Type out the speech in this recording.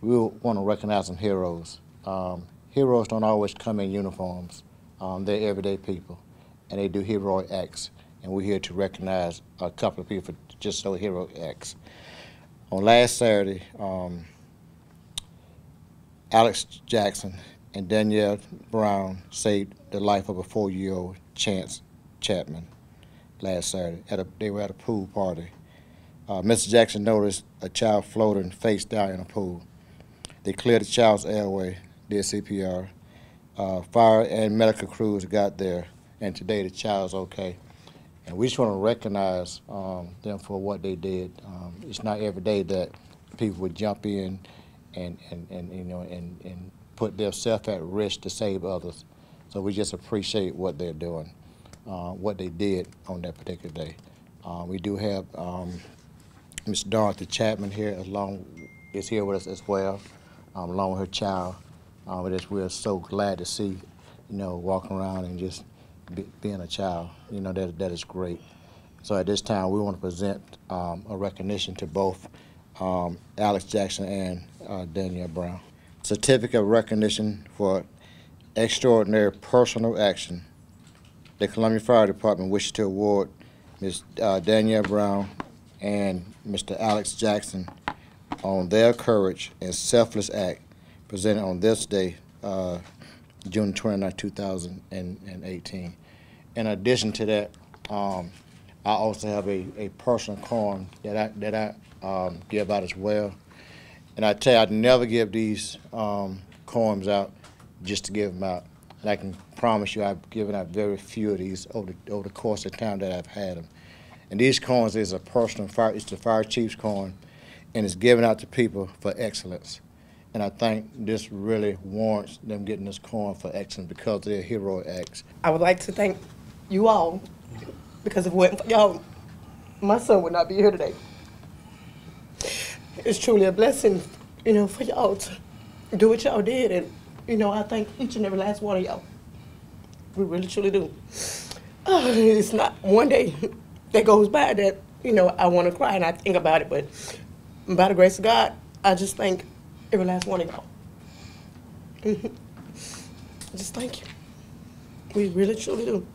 we want to recognize some heroes. Um, heroes don't always come in uniforms. Um, they're everyday people, and they do heroic acts. And we're here to recognize a couple of people just so heroic acts. On last Saturday, um, Alex Jackson and Danielle Brown saved the life of a four-year-old Chanse Chapman last Saturday. At a, they were at a pool party. Uh, Mr. Jackson noticed a child floating face down in a pool. They cleared the child's airway, did CPR. Uh, fire and medical crews got there, and today the child's okay. And we just want to recognize um, them for what they did. Um, it's not every day that people would jump in and, and, and you know and, and put themselves at risk to save others. So we just appreciate what they're doing, uh, what they did on that particular day. Uh, we do have um, Ms. Dorothy Chapman here, along is here with us as well, um, along with her child. But we're so glad to see, you know, walking around and just be, being a child. You know, that that is great. So at this time, we want to present um, a recognition to both um, Alex Jackson and uh, Danielle Brown. Certificate of recognition for extraordinary personal action. The Columbia Fire Department wishes to award Ms. Uh, Danielle Brown and Mr. Alex Jackson on their courage and selfless act presented on this day, uh, June 29, 2018. In addition to that, um, I also have a, a personal coin that I, that I um, give out as well. And I tell you, I'd never give these um, coins out just to give them out. And I can promise you I've given out very few of these over the, over the course of time that I've had them. And these coins is a personal fire, it's the fire chief's coin, and it's given out to people for excellence. And I think this really warrants them getting this coin for excellence because they're heroic acts. I would like to thank you all because if it wasn't for y'all, my son would not be here today. It's truly a blessing, you know, for y'all to do what y'all did. And, you know, I thank each and every last one of y'all. We really, truly do. Uh, it's not one day that goes by that, you know, I want to cry and I think about it. But by the grace of God, I just thank every last one of y'all. Just thank you. We really, truly do.